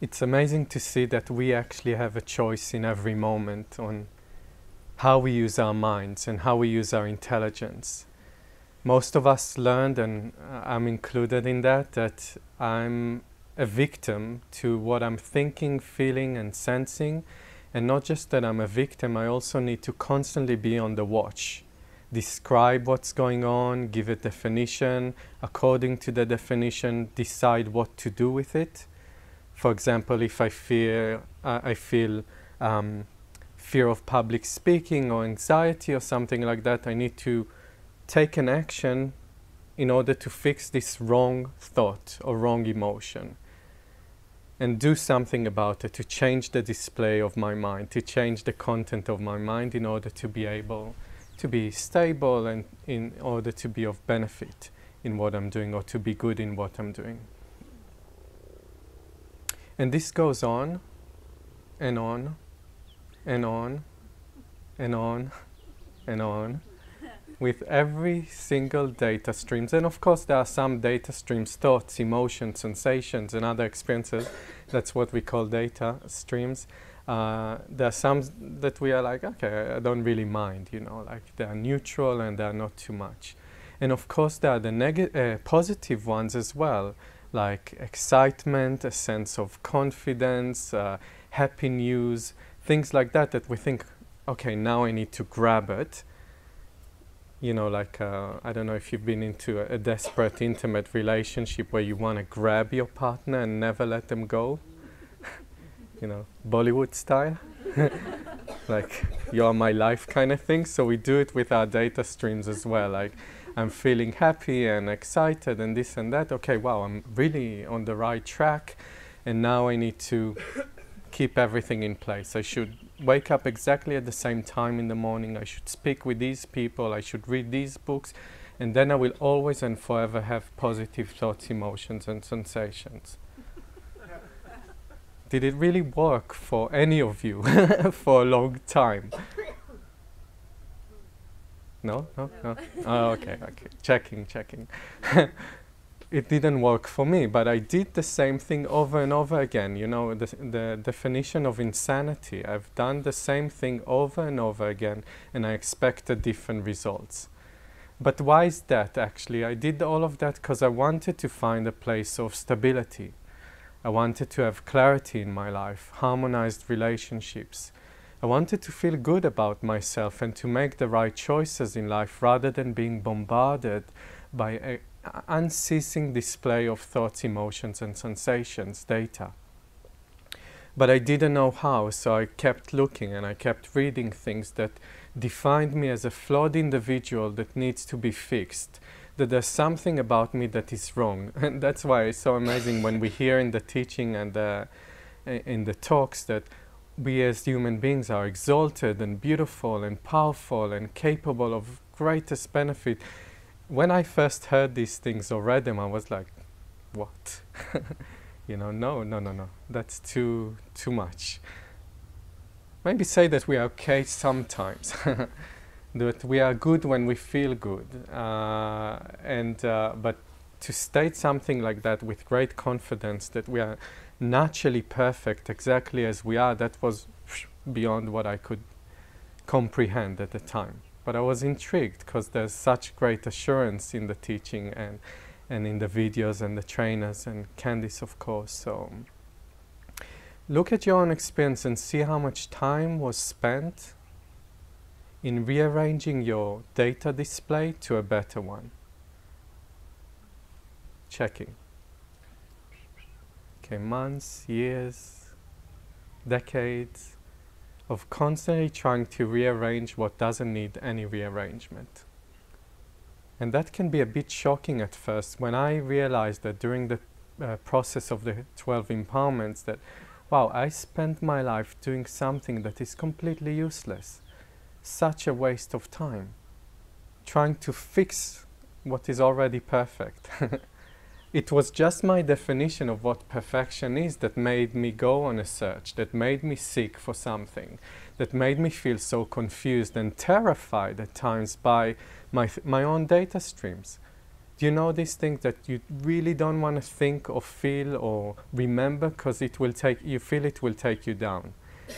it's amazing to see that we actually have a choice in every moment on how we use our minds and how we use our intelligence. Most of us learned, and I'm included in that, that I'm a victim to what I'm thinking, feeling, and sensing. And not just that I'm a victim, I also need to constantly be on the watch. Describe what's going on, give a definition, according to the definition, decide what to do with it for example, if I fear, uh, I feel um, fear of public speaking or anxiety or something like that, I need to take an action in order to fix this wrong thought or wrong emotion and do something about it to change the display of my mind, to change the content of my mind in order to be able to be stable and in order to be of benefit in what I'm doing or to be good in what I'm doing. And this goes on and on and on and on and on with every single data streams. And of course, there are some data streams, thoughts, emotions, sensations, and other experiences. That's what we call data streams. Uh, there are some that we are like, okay, I don't really mind, you know, like they are neutral and they are not too much. And of course, there are the uh, positive ones as well like excitement, a sense of confidence, uh, happy news, things like that that we think, okay, now I need to grab it. You know, like, uh, I don't know if you've been into a, a desperate, intimate relationship where you want to grab your partner and never let them go. you know, Bollywood style. like, you're my life kind of thing. So we do it with our data streams as well. Like, I'm feeling happy and excited and this and that. Okay, wow, I'm really on the right track. And now I need to keep everything in place. I should wake up exactly at the same time in the morning. I should speak with these people. I should read these books. And then I will always and forever have positive thoughts, emotions, and sensations. Did it really work for any of you for a long time? No, no, no. Oh, okay, okay. Checking, checking. it didn't work for me, but I did the same thing over and over again. You know, the, the definition of insanity. I've done the same thing over and over again, and I expected different results. But why is that actually? I did all of that because I wanted to find a place of stability. I wanted to have clarity in my life, harmonized relationships, I wanted to feel good about myself and to make the right choices in life rather than being bombarded by an unceasing display of thoughts, emotions, and sensations, data. But I didn't know how, so I kept looking and I kept reading things that defined me as a flawed individual that needs to be fixed, that there's something about me that is wrong. And that's why it's so amazing when we hear in the teaching and in the talks that we as human beings are exalted and beautiful and powerful and capable of greatest benefit. When I first heard these things or read them, I was like, what? you know, no, no, no, no. That's too, too much. Maybe say that we are okay sometimes. that we are good when we feel good. Uh, and, uh, but to state something like that with great confidence that we are naturally perfect exactly as we are, that was beyond what I could comprehend at the time. But I was intrigued because there's such great assurance in the teaching and, and in the videos and the trainers and Candice, of course. So look at your own experience and see how much time was spent in rearranging your data display to a better one. Checking. Okay, months, years, decades of constantly trying to rearrange what doesn't need any rearrangement. And that can be a bit shocking at first when I realized that during the uh, process of the 12 empowerments that, wow, I spent my life doing something that is completely useless. Such a waste of time. Trying to fix what is already perfect. it was just my definition of what perfection is that made me go on a search, that made me seek for something, that made me feel so confused and terrified at times by my, my own data streams. Do you know these things that you really don't want to think or feel or remember because it will take you feel it will take you down?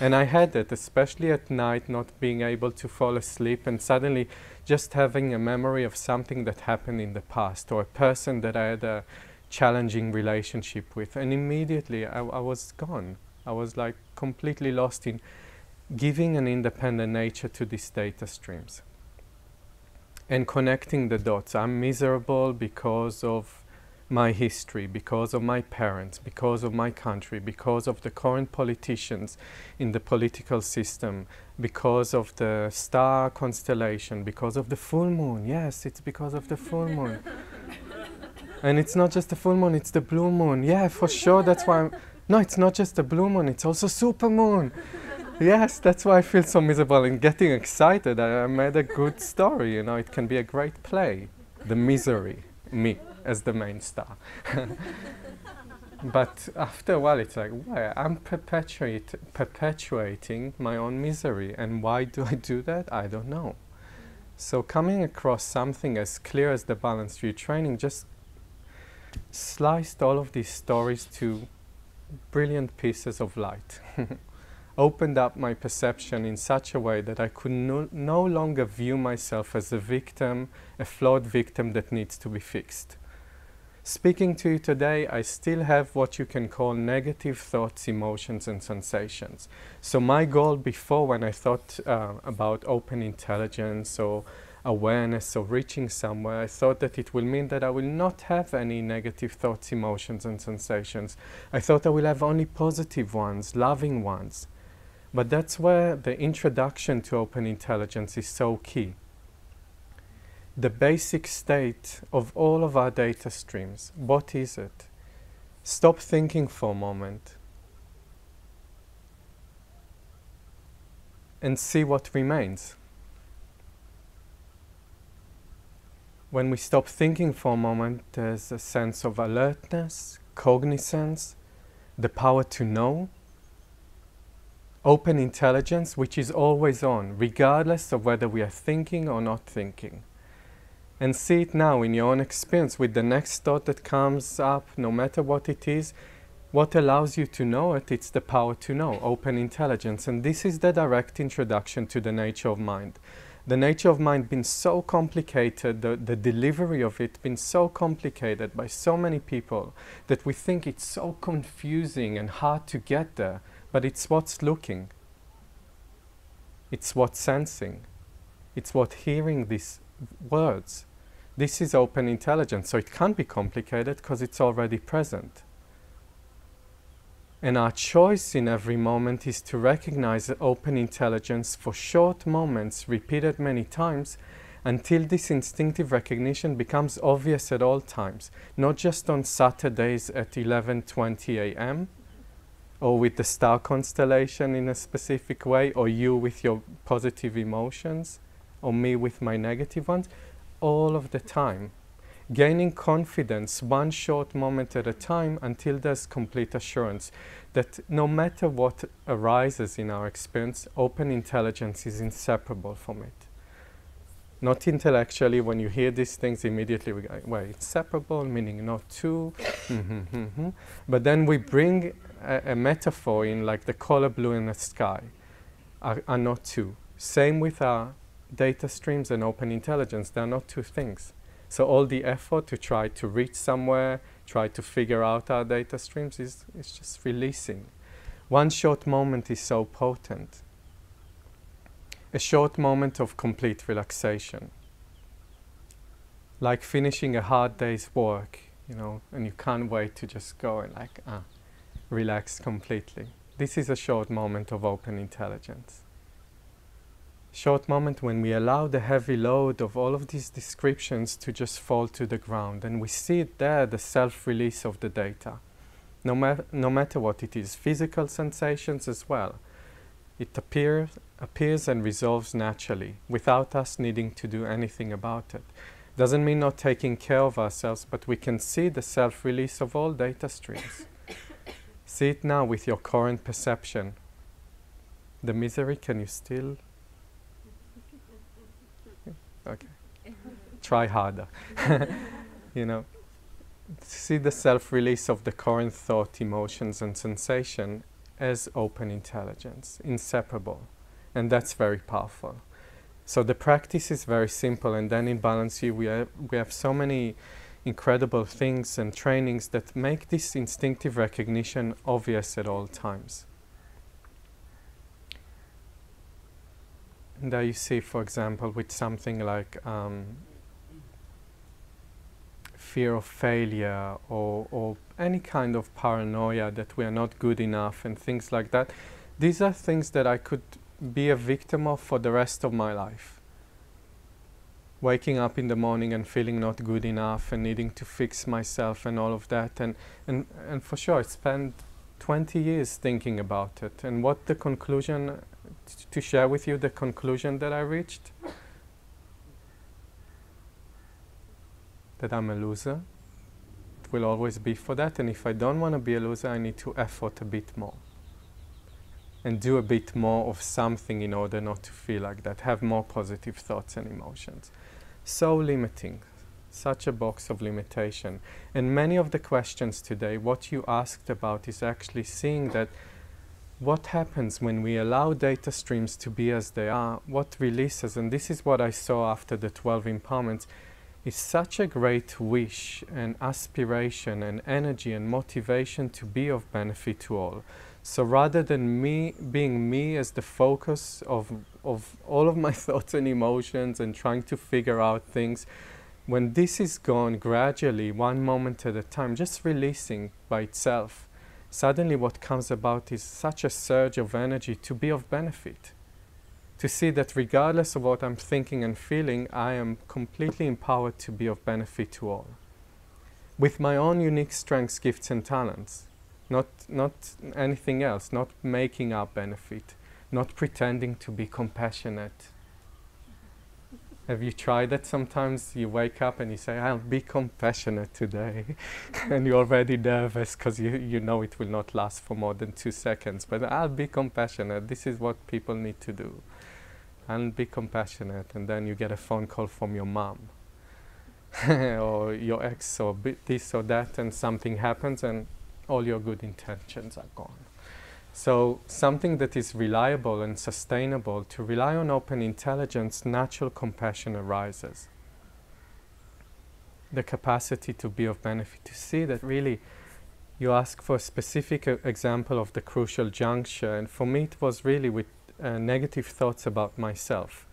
And I had it, especially at night, not being able to fall asleep and suddenly just having a memory of something that happened in the past or a person that I had a challenging relationship with. And immediately I, I was gone. I was like completely lost in giving an independent nature to these data streams and connecting the dots. I'm miserable because of my history, because of my parents, because of my country, because of the current politicians in the political system, because of the star constellation, because of the full moon. Yes, it's because of the full moon. and it's not just the full moon, it's the blue moon. Yeah, for sure, that's why I'm. No, it's not just the blue moon, it's also super moon. yes, that's why I feel so miserable and getting excited. I, I made a good story, you know, it can be a great play. The misery, me as the main star. but after a while, it's like, why? I'm perpetuate, perpetuating my own misery. And why do I do that? I don't know. So, coming across something as clear as the balanced view training just sliced all of these stories to brilliant pieces of light. opened up my perception in such a way that I could no, no longer view myself as a victim, a flawed victim that needs to be fixed. Speaking to you today, I still have what you can call negative thoughts, emotions, and sensations. So, my goal before, when I thought uh, about open intelligence or awareness or reaching somewhere, I thought that it will mean that I will not have any negative thoughts, emotions, and sensations. I thought I will have only positive ones, loving ones. But that's where the introduction to open intelligence is so key the basic state of all of our data streams. What is it? Stop thinking for a moment and see what remains. When we stop thinking for a moment, there's a sense of alertness, cognizance, the power to know, open intelligence, which is always on, regardless of whether we are thinking or not thinking and see it now in your own experience with the next thought that comes up, no matter what it is. What allows you to know it, it's the power to know, open intelligence. And this is the direct introduction to the nature of mind. The nature of mind been so complicated, the, the delivery of it been so complicated by so many people that we think it's so confusing and hard to get there. But it's what's looking. It's what's sensing. It's what hearing these words. This is open intelligence, so it can't be complicated because it's already present. And our choice in every moment is to recognize open intelligence for short moments, repeated many times, until this instinctive recognition becomes obvious at all times, not just on Saturdays at 11:20 a.m. or with the star constellation in a specific way or you with your positive emotions or me with my negative ones, all of the time. Gaining confidence one short moment at a time until there's complete assurance that no matter what arises in our experience, open intelligence is inseparable from it. Not intellectually, when you hear these things, immediately we go, well, it's separable, meaning not two. Mm-hmm, mm-hmm. But then we bring a, a, metaphor in, like the color blue in the sky are, are not two. Same with our data streams and open intelligence, they're not two things. So all the effort to try to reach somewhere, try to figure out our data streams is, is just releasing. One short moment is so potent. A short moment of complete relaxation. Like finishing a hard day's work, you know, and you can't wait to just go and like, ah, relax completely. This is a short moment of open intelligence short moment when we allow the heavy load of all of these descriptions to just fall to the ground and we see it there, the self-release of the data. No, ma no matter what it is, physical sensations as well. It appears, appears and resolves naturally without us needing to do anything about it. Doesn't mean not taking care of ourselves, but we can see the self-release of all data streams. see it now with your current perception. The misery, can you still Okay. Try harder. you know, see the self-release of the current thought, emotions, and sensation as open intelligence, inseparable, and that's very powerful. So the practice is very simple, and then in Balanced View we have, we have so many incredible things and trainings that make this instinctive recognition obvious at all times. There you see, for example, with something like um, fear of failure or, or any kind of paranoia that we are not good enough and things like that, these are things that I could be a victim of for the rest of my life. Waking up in the morning and feeling not good enough and needing to fix myself and all of that. And, and, and for sure, I spent 20 years thinking about it. And what the conclusion, to share with you the conclusion that I reached? That I'm a loser. It will always be for that. And if I don't want to be a loser, I need to effort a bit more and do a bit more of something in order not to feel like that, have more positive thoughts and emotions. So limiting, such a box of limitation. And many of the questions today, what you asked about is actually seeing that what happens when we allow data streams to be as they are, what releases, and this is what I saw after the 12 empowerments, is such a great wish and aspiration and energy and motivation to be of benefit to all. So rather than me being me as the focus of, of all of my thoughts and emotions and trying to figure out things, when this is gone gradually, one moment at a time, just releasing by itself, suddenly what comes about is such a surge of energy to be of benefit. To see that regardless of what I'm thinking and feeling, I am completely empowered to be of benefit to all. With my own unique strengths, gifts, and talents not, not anything else, not making up benefit, not pretending to be compassionate. Have you tried that sometimes? You wake up and you say, I'll be compassionate today. and you're already nervous because you, you know it will not last for more than two seconds. But I'll be compassionate. This is what people need to do. I'll be compassionate. And then you get a phone call from your mom or your ex or this or that, and something happens, and all your good intentions are gone. So something that is reliable and sustainable, to rely on open intelligence, natural compassion arises. The capacity to be of benefit, to see that really you ask for a specific uh, example of the crucial juncture, and for me it was really with uh, negative thoughts about myself,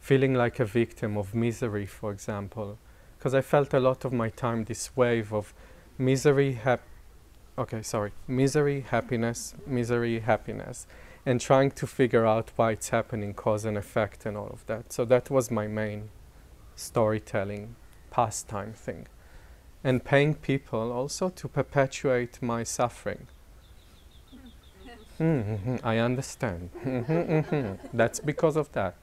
feeling like a victim of misery, for example, because I felt a lot of my time this wave of misery, hap- okay, sorry, misery, happiness, misery, happiness, and trying to figure out why it's happening, cause and effect, and all of that. So that was my main storytelling pastime thing. And paying people also to perpetuate my suffering. Mm-hmm, I understand. Mm-hmm, mm-hmm. That's because of that.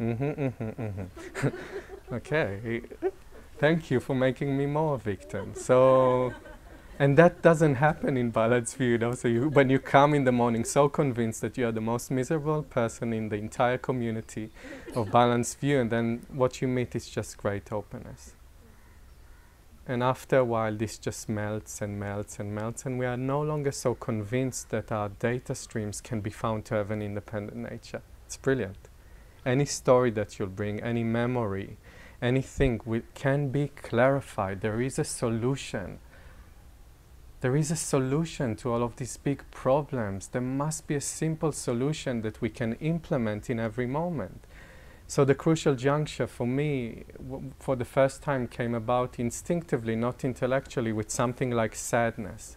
Mm-hmm, mm-hmm, mm-hmm. okay. Thank you for making me more a victim. So and that doesn't happen in Balanced View, you know. So you, when you come in the morning so convinced that you are the most miserable person in the entire community of Balanced View, and then what you meet is just great openness. And after a while, this just melts and melts and melts, and we are no longer so convinced that our data streams can be found to have an independent nature. It's brilliant. Any story that you'll bring, any memory, anything can be clarified. There is a solution there is a solution to all of these big problems. There must be a simple solution that we can implement in every moment. So the crucial juncture for me, for the first time, came about instinctively, not intellectually, with something like sadness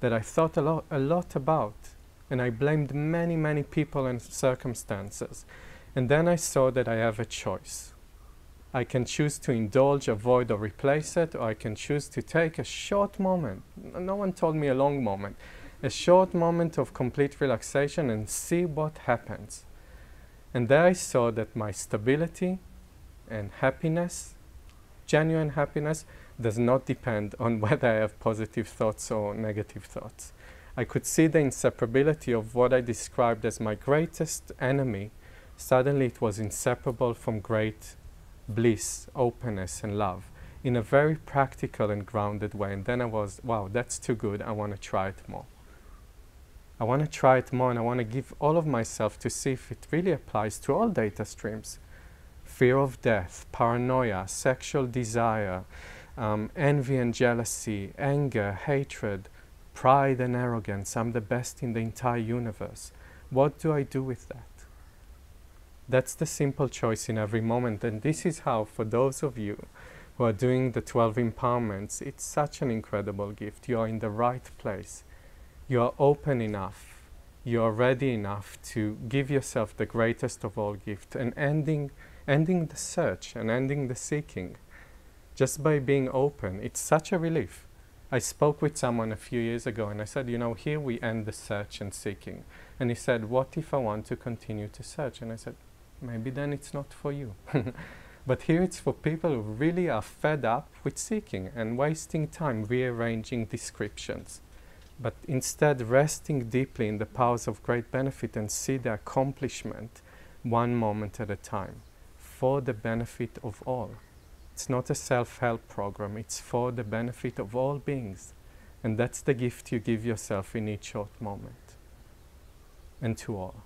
that I thought a lot, a lot about. And I blamed many, many people and circumstances. And then I saw that I have a choice. I can choose to indulge, avoid, or replace it, or I can choose to take a short moment. No one told me a long moment. A short moment of complete relaxation and see what happens. And there I saw that my stability and happiness, genuine happiness, does not depend on whether I have positive thoughts or negative thoughts. I could see the inseparability of what I described as my greatest enemy. Suddenly it was inseparable from great bliss, openness, and love. in a very practical and grounded way. And then I was, wow, that's too good. I want to try it more. I want to try it more and I want to give all of myself to see if it really applies to all data streams. Fear of death, paranoia, sexual desire, um, envy and jealousy, anger, hatred, pride and arrogance. I'm the best in the entire universe. What do I do with that? That's the simple choice in every moment. And this is how, for those of you who are doing the 12 empowerments, it's such an incredible gift. You are in the right place. You are open enough. You are ready enough to give yourself the greatest of all gifts and ending, ending the search and ending the seeking just by being open. It's such a relief. I spoke with someone a few years ago and I said, you know, here we end the search and seeking. And he said, what if I want to continue to search? And I said, maybe then it's not for you. but here it's for people who really are fed up with seeking and wasting time rearranging descriptions. But instead, resting deeply in the powers of great benefit and see the accomplishment one moment at a time for the benefit of all. It's not a self help program, it's for the benefit of all beings. And that's the gift you give yourself in each short moment. And to all.